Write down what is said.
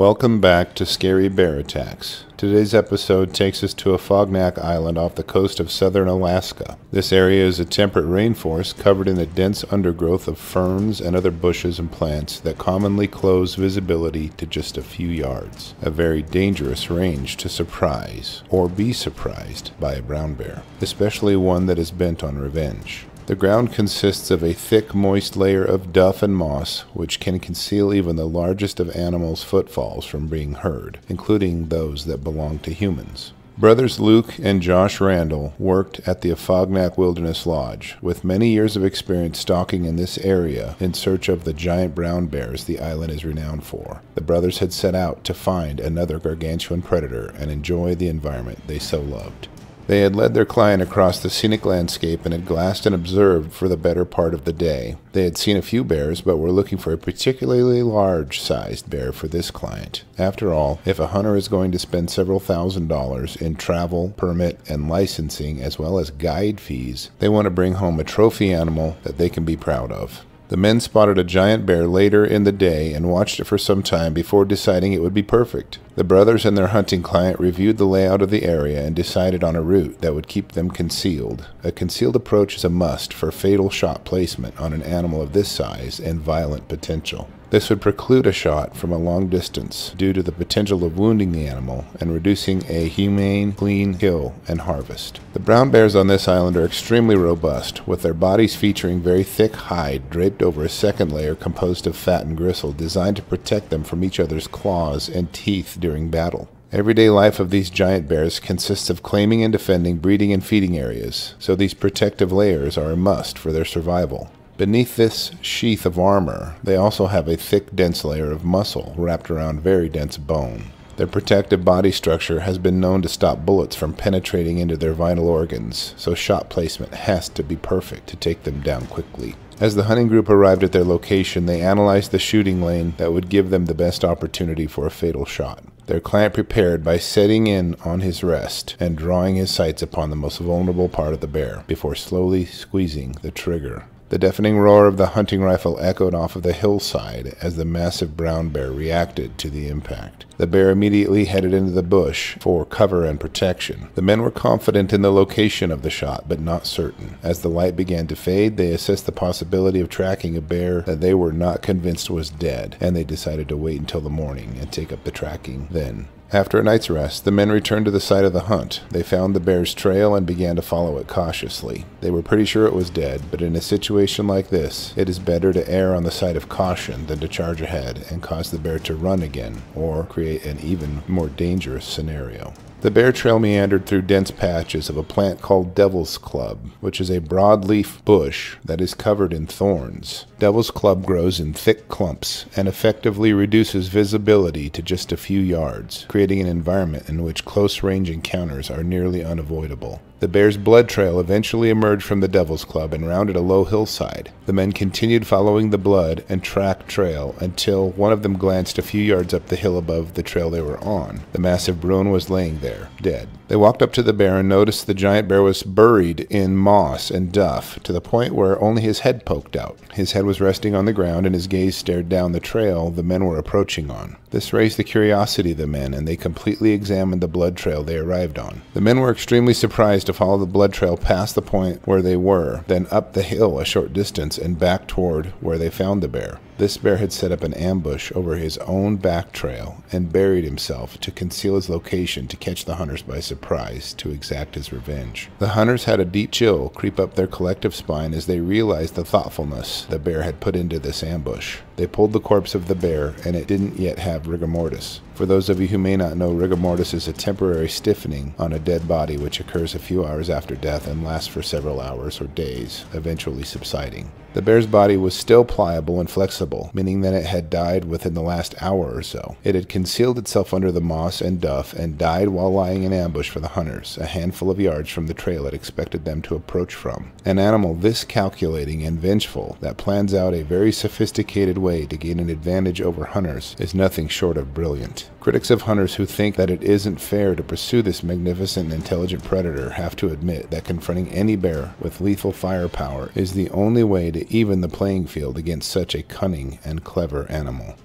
Welcome back to Scary Bear Attacks. Today's episode takes us to Afognak Island off the coast of southern Alaska. This area is a temperate rainforest covered in a dense undergrowth of ferns and other bushes and plants that commonly close visibility to just a few yards. A very dangerous range to surprise or be surprised by a brown bear, especially one that is bent on revenge. The ground consists of a thick, moist layer of duff and moss, which can conceal even the largest of animals' footfalls from being heard, including those that belong to humans. Brothers Luke and Josh Randal worked at the Afognak Wilderness Lodge, with many years of experience stalking in this area in search of the giant brown bears the island is renowned for. The brothers had set out to find another gargantuan predator and enjoy the environment they so loved. They had led their client across the scenic landscape and had glassed and observed for the better part of the day. They had seen a few bears, but were looking for a particularly large sized bear for this client. After all, if a hunter is going to spend several thousand dollars in travel, permit, and licensing, as well as guide fees, they want to bring home a trophy animal that they can be proud of. The men spotted a giant bear later in the day and watched it for some time before deciding it would be perfect. The brothers and their hunting client reviewed the layout of the area and decided on a route that would keep them concealed. A concealed approach is a must for fatal shot placement on an animal of this size and violent potential. This would preclude a shot from a long distance due to the potential of wounding the animal and reducing a humane, clean kill and harvest. The brown bears on this island are extremely robust, with their bodies featuring very thick hide draped over a second layer composed of fat and gristle designed to protect them from each other's claws and teeth during battle. Everyday life of these giant bears consists of claiming and defending breeding and feeding areas, so these protective layers are a must for their survival. Beneath this sheath of armor, they also have a thick, dense layer of muscle wrapped around very dense bone. Their protective body structure has been known to stop bullets from penetrating into their vital organs, so shot placement has to be perfect to take them down quickly. As the hunting group arrived at their location, they analyzed the shooting lane that would give them the best opportunity for a fatal shot. Their client prepared by setting in on his rest and drawing his sights upon the most vulnerable part of the bear before slowly squeezing the trigger. The deafening roar of the hunting rifle echoed off of the hillside as the massive brown bear reacted to the impact. The bear immediately headed into the bush for cover and protection. The men were confident in the location of the shot, but not certain. As the light began to fade, they assessed the possibility of tracking a bear that they were not convinced was dead, and they decided to wait until the morning and take up the tracking then. After a night's rest, the men returned to the site of the hunt. They found the bear's trail and began to follow it cautiously. They were pretty sure it was dead, but in a situation like this, it is better to err on the side of caution than to charge ahead and cause the bear to run again or create an even more dangerous scenario. The bear trail meandered through dense patches of a plant called Devil's Club, which is a broadleaf bush that is covered in thorns. Devil's Club grows in thick clumps and effectively reduces visibility to just a few yards, creating an environment in which close range encounters are nearly unavoidable. The bear's blood trail eventually emerged from the Devil's Club and rounded a low hillside. The men continued following the blood and track trail until one of them glanced a few yards up the hill above the trail they were on. The massive Bruin was laying there, dead. They walked up to the bear and noticed the giant bear was buried in moss and duff to the point where only his head poked out. His head was resting on the ground and his gaze stared down the trail the men were approaching on. This raised the curiosity of the men, and they completely examined the blood trail they arrived on. The men were extremely surprised to follow the blood trail past the point where they were, then up the hill a short distance and back toward where they found the bear. This bear had set up an ambush over his own back trail and buried himself to conceal his location to catch the hunters by surprise to exact his revenge. The hunters had a deep chill creep up their collective spine as they realized the thoughtfulness the bear had put into this ambush. They pulled the corpse of the bear, and it didn't yet have rigor mortis. For those of you who may not know, rigor mortis is a temporary stiffening on a dead body which occurs a few hours after death and lasts for several hours or days, eventually subsiding. The bear's body was still pliable and flexible, meaning that it had died within the last hour or so. It had concealed itself under the moss and duff and died while lying in ambush for the hunters, a handful of yards from the trail it expected them to approach from. An animal this calculating and vengeful that plans out a very sophisticated way to gain an advantage over hunters is nothing short of brilliant. Critics of hunters who think that it isn't fair to pursue this magnificent and intelligent predator have to admit that confronting any bear with lethal firepower is the only way to even the playing field against such a cunning and clever animal.